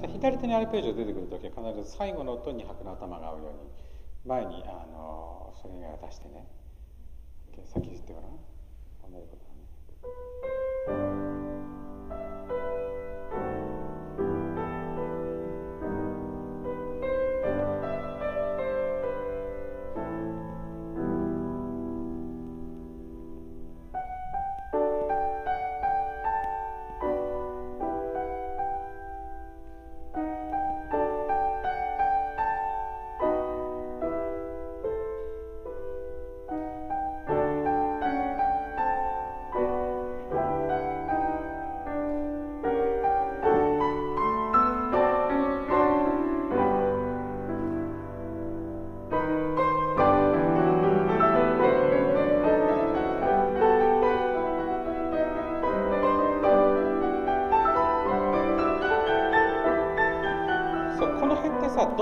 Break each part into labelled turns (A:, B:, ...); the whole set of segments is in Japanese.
A: さ左手にアルペジオ出てくる時は必ず最後の音に拍の頭が合うように前にあのそれ以外を出してね。先言ってごらん。同じこ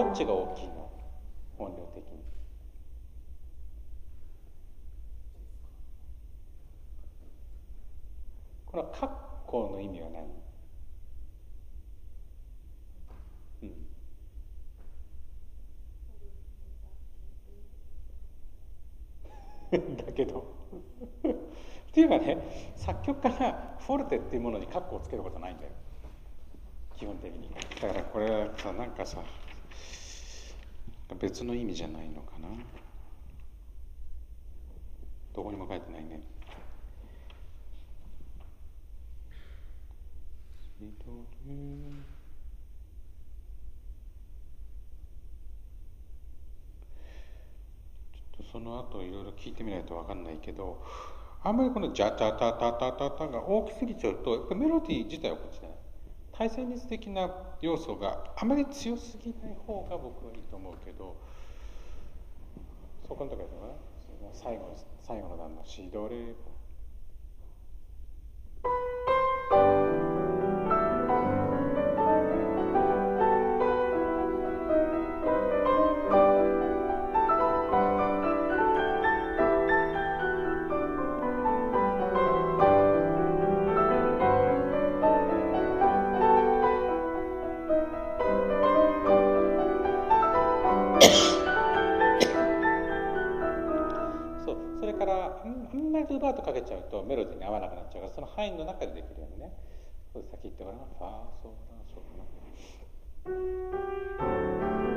A: どっちが大きいの？音量的に。これは括弧の意味は何？うん、だけど。っていうかね作曲家がフォルテっていうものに括弧をつけることないんだよ。基本的に。だからこれはさなんかさ別の意味じゃないのかな。どこにも書いてないね。ちょっとその後いろいろ聞いてみないと分かんないけどあんまりこの「ジャタタタタタタ」が大きすぎちゃうとやっぱメロディー自体はこっちだ対戦率的な要素があまり強すぎない方が僕はいいと思うけどそこのところでは最後最後の段の「シドレ」ー合わなくなっちゃうからその範囲の中でできるようにね。先言ってごらん。ファーソーラソぱり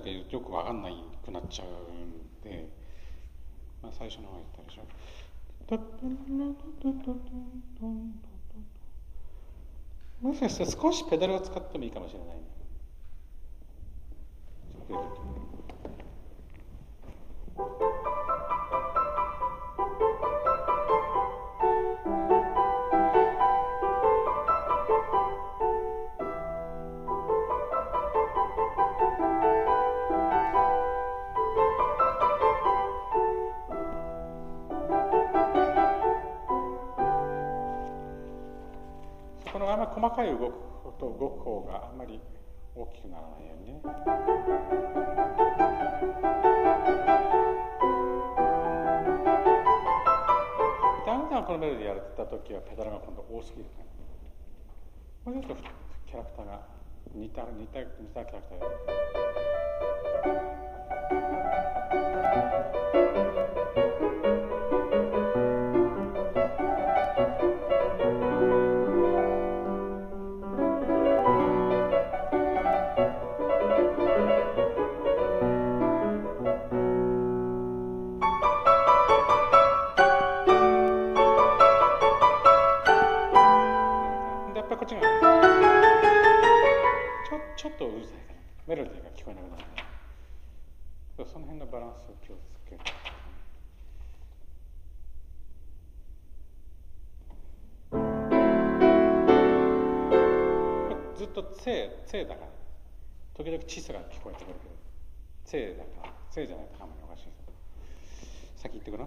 A: かよく分かんないくなっちゃうんで、まあ、最初の方が言ったでしょ。もしかしたら少しペダルを使ってもいいかもしれない、かい動くこと動く方があんまり大きくならないようにね。だんだんこのメロディーやれてた時はペダルが今度多すぎるからもうちょっとキャラクターが似た似た似たキャラクターこっちがちょちょっとうるさいからメロディーが聞こえなくなるそうその辺のバランスを気をつけるずっと「せ」「せ」だから。時々小さが聞こえてくるけど「せ」だから「せ」じゃないとハーモニーおかしい先言ってごら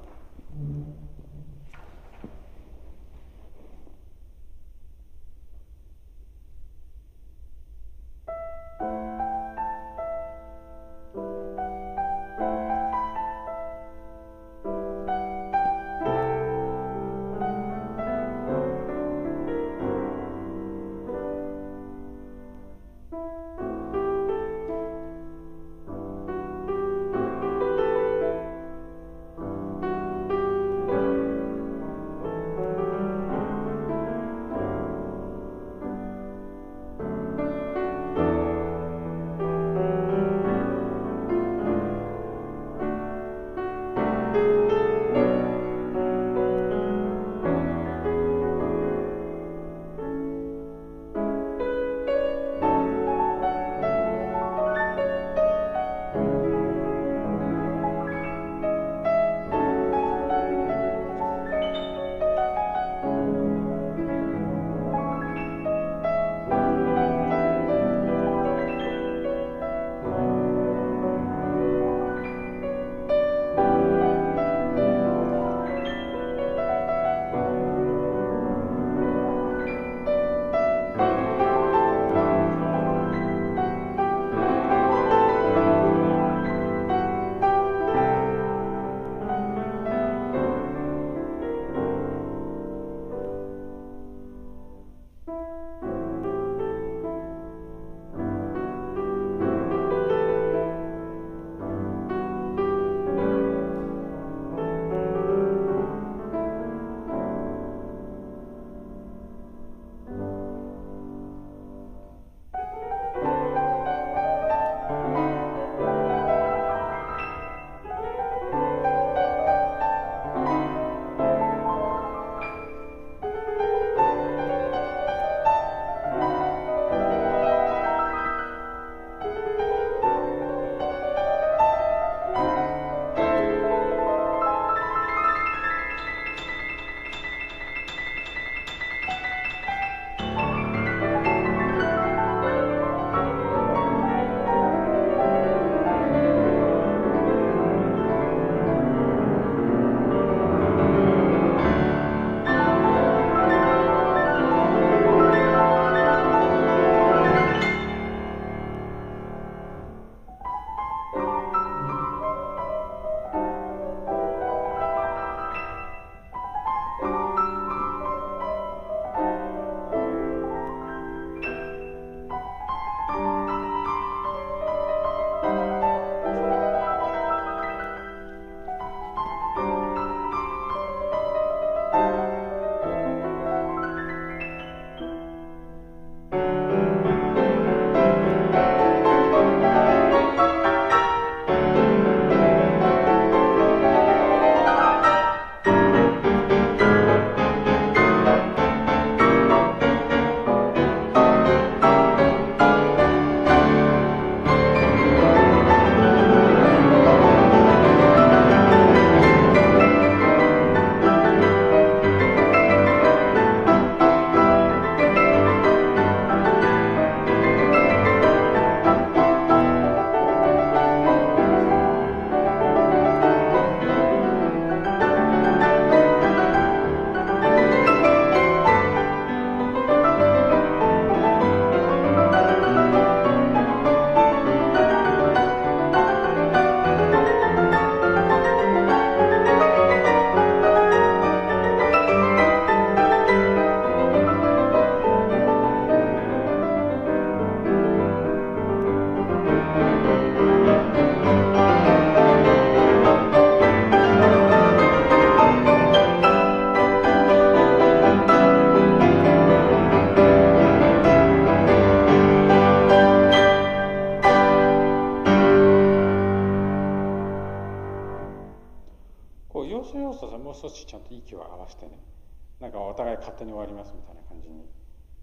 A: 手に終わりますみたいな感じに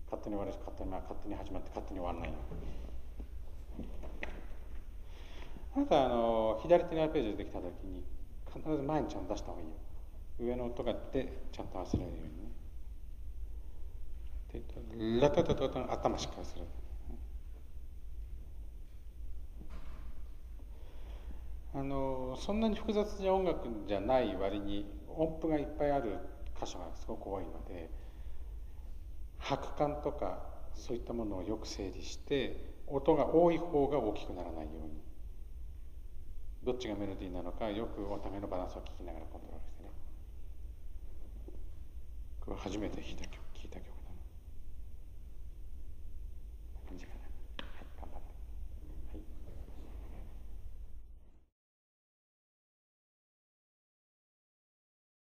A: 勝手に終わる勝手に,、まあ、勝手に始まって勝手に終わらないよあなたあの左手のページでできた時に必ず前にちゃんと出した方がいいよ上の音がでちゃんと合わせられるようにねでラタタタタ頭しっかりするあのそんなに複雑な音楽じゃない割に音符がいっぱいある箇所がすごく多いので拍感とかそういったものをよく整理して音が多い方が大きくならないように。どっちがメロディーなのかよくお互いのバランスを聞きながらコントロールしてね。これ初めて弾いた曲聴いた曲。